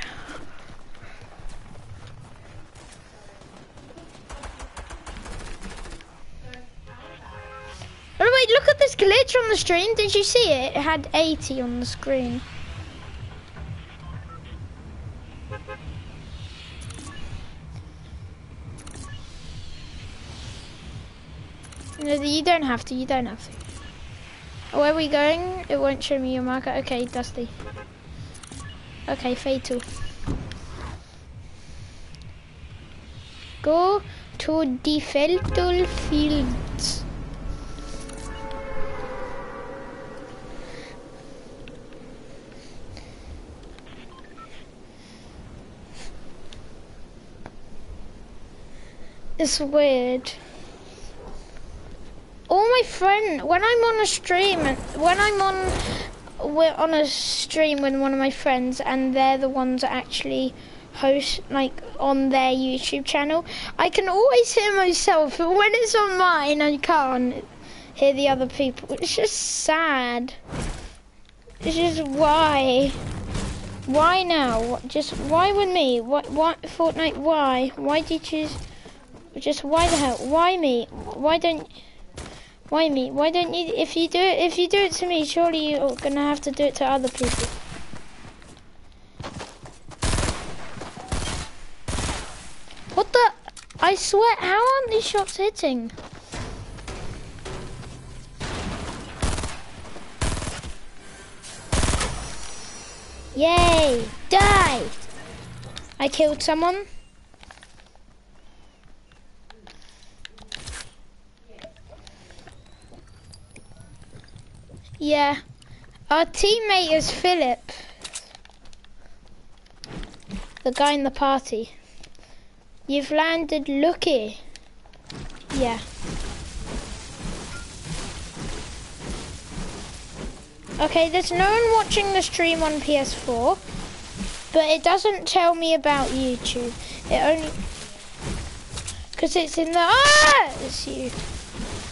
Oh wait, look at this glitch on the stream. Did you see it? It had 80 on the screen. No, you don't have to, you don't have to. Oh, Where are we going? It won't show me your marker. Okay, Dusty. Okay, fatal. Go to the fatal fields. It's weird all my friend when I'm on a stream when I'm on we're on a stream with one of my friends and they're the ones that actually host like on their YouTube channel I can always hear myself but when it's on mine I can't hear the other people. It's just sad. It's just why? Why now? Just why with me? What? What? Fortnite? Why? Why did you choose? Just why the hell? Why me? Why don't? Why me? Why don't you? If you do it, if you do it to me, surely you're gonna have to do it to other people. What the? I swear, how aren't these shots hitting? Yay! Die! I killed someone. Yeah. Our teammate is Philip. The guy in the party. You've landed lucky. Yeah. Okay, there's no one watching the stream on PS4, but it doesn't tell me about YouTube. It only because it's in the ah, it's you.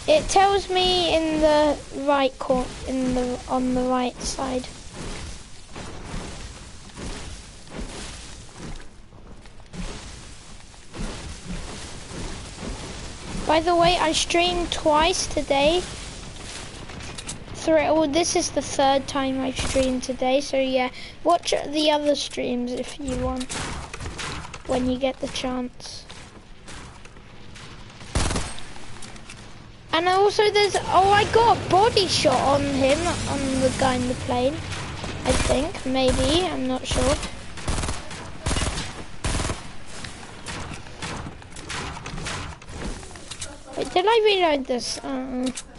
It tells me in the right corner, in the on the right side. By the way, I streamed twice today. Three, well, oh, this is the third time I've streamed today, so yeah, watch the other streams if you want, when you get the chance. And also there's, oh I got a body shot on him, on the guy in the plane. I think, maybe, I'm not sure. Wait, did I reload this? Uh, I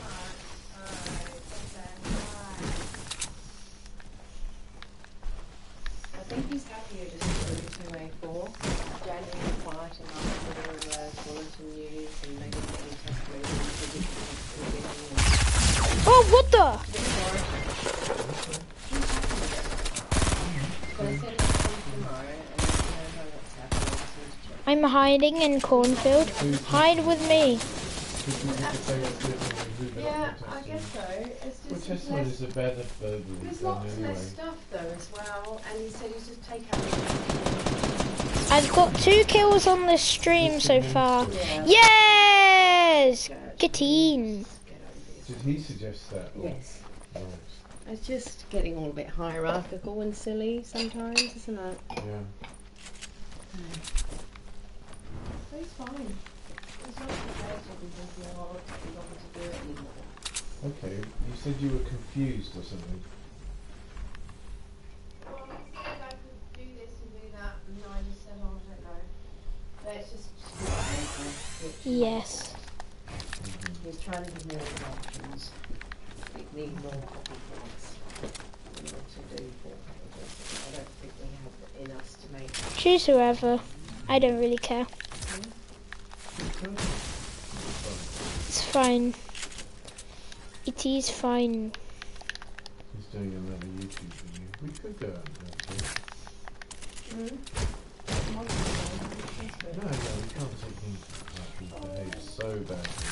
I'm hiding in cornfield. Hide with me. Could you just say it's different and move it Yeah, I guess so. It's Well, just Testimony less, is a better burglary there's than lots anyway. less stuff though as well and he said he's just take out I've got two kills on this stream so far. Yeah. Yes! Good. Get in. Get over this. Did he suggest that? Yes. Right, It's just getting all a bit hierarchical and silly sometimes, isn't it? yeah. But it's fine. It's not the case that we we're not going to do it anymore. Okay, you said you were confused or something. Well, I said I could do this and do that, and I just said, oh, I don't know. But it's just. Yes. He's trying to give me all the options. We need more copy points in order to do four pages. I don't think we have it in us to make. Choose whoever. I don't really care. It's fine. It is fine. He's doing another YouTube video. We could go out and do it. Mm. No, no, we can't take him like he behaved so badly.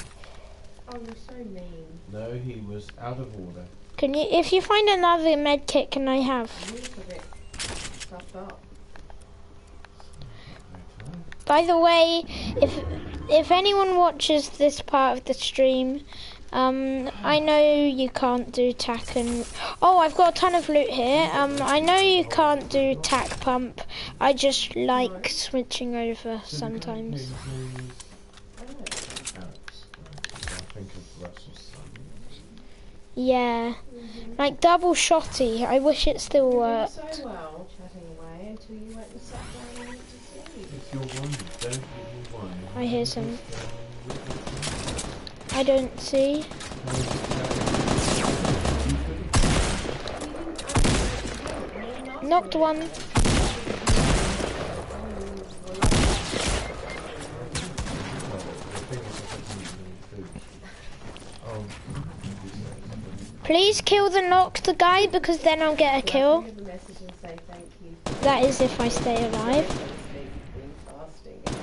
Oh, you're so mean. No, he was out of order. Can you, if you find another med kit, can I have? You look a bit stuffed up. Okay. By the way, if if anyone watches this part of the stream, um, I know you can't do tac and oh, I've got a ton of loot here. Um, I know you can't do tac pump. I just like switching over sometimes. guy's name is. Alex. Right, I think of Russell's son. Yeah, like double shotty. I wish it still You were worked. so well chatting I hear some. I don't see. Knocked one. Please kill the knocked guy because then I'll get a kill. That is if I stay alive. for being fasting.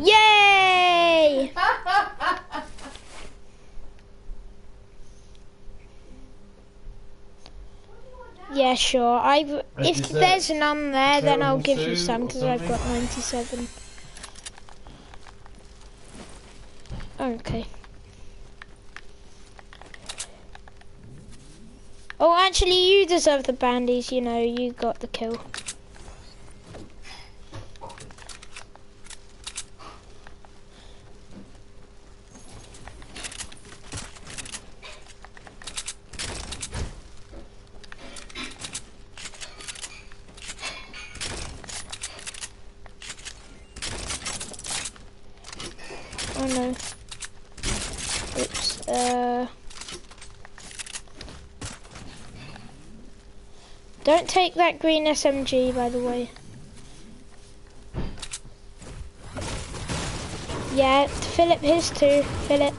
Yay! Yeah, sure. I A if there's none there, then I'll give you some because I've got 97. Okay. Oh, actually, you deserve the bandies. You know, you got the kill. Oh no. Oops. Uh. Don't take that green SMG, by the way. Yeah, Philip, his too. Philip.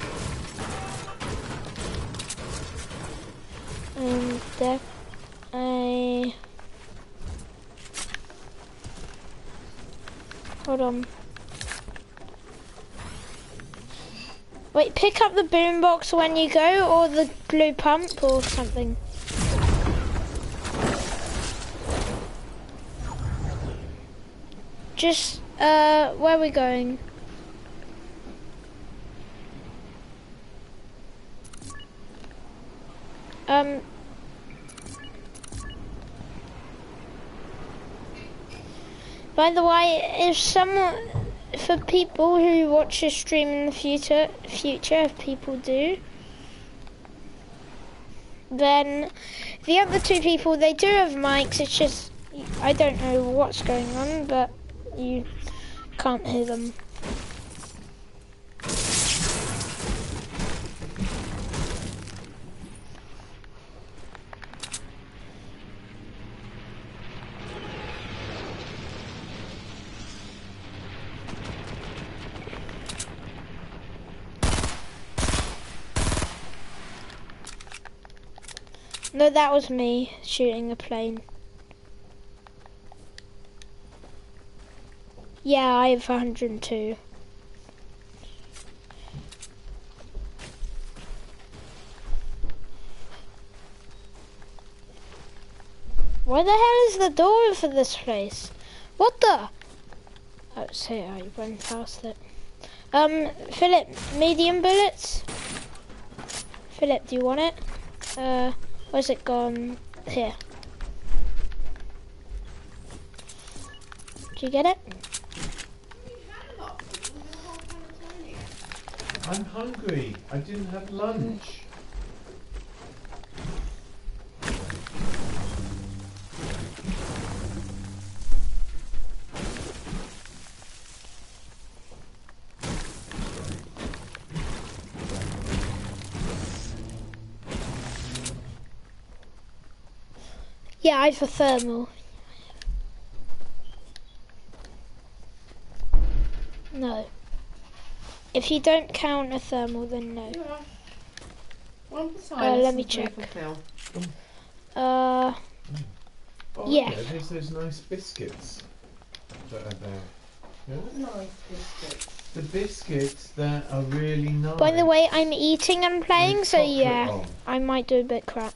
Um, there. I. Hold on. Wait, pick up the boombox when you go, or the blue pump, or something. Just, uh, where are we going? Um. By the way, if someone, for people who watch this stream in the future, future, if people do, then the other two people they do have mics. It's just I don't know what's going on, but you can't hear them. No, that was me shooting a plane. Yeah, I have 102. Where the hell is the door for this place? What the? Oh, see, I went past it. Um, Philip, medium bullets? Philip, do you want it? Uh, where's it gone? Here. Do you get it? I'm hungry. I didn't have lunch. Yeah, I a thermal. No. If you don't count a thermal, then no. Yeah. One Uh, let me check. Uh, Oh, Yeah. There's those nice biscuits that are there. Yeah? Nice biscuits. The biscuits that are really nice. by the way, I'm eating and playing, With so yeah, on. I might do a bit crap.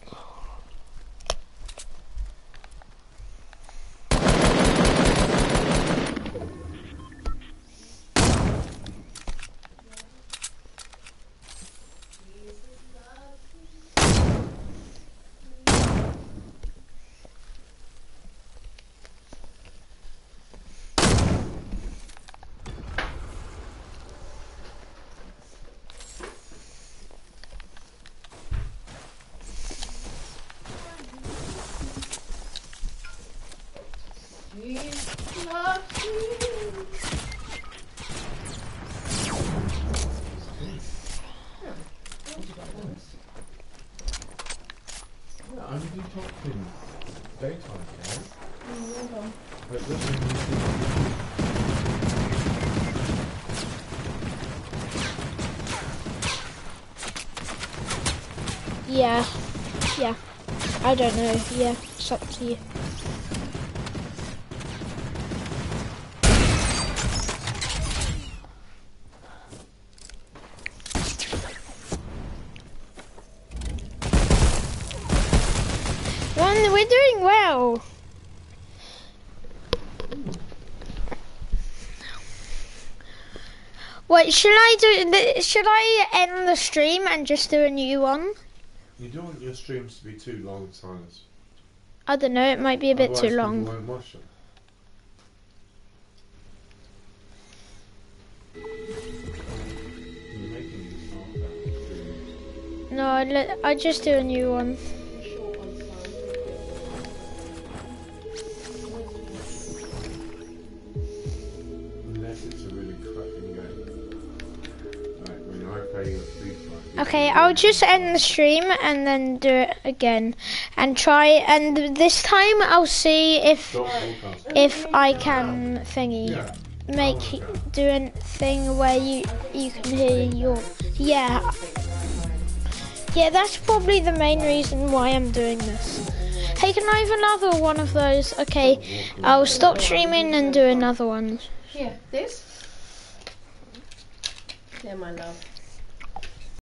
Jesus loves you. Yeah, I'm detoxing daytime care. Mm, well done. But this one Yeah, yeah. I don't know. Yeah, it's up to you. we're doing well. Wait, should I do? Should I end the stream and just do a new one? You don't want your streams to be too long, Silas. I don't know. It might be a bit Otherwise too long. won't watch them. You're making me start that stream. No, I I just do a new one. Okay, I'll just end the stream and then do it again, and try. And this time I'll see if if I can thingy Yeah. make do a thing where you you can hear your yeah yeah. That's probably the main reason why I'm doing this. Hey, can I have another one of those? Okay, I'll stop streaming and do another one. Here, this. Yeah, my love.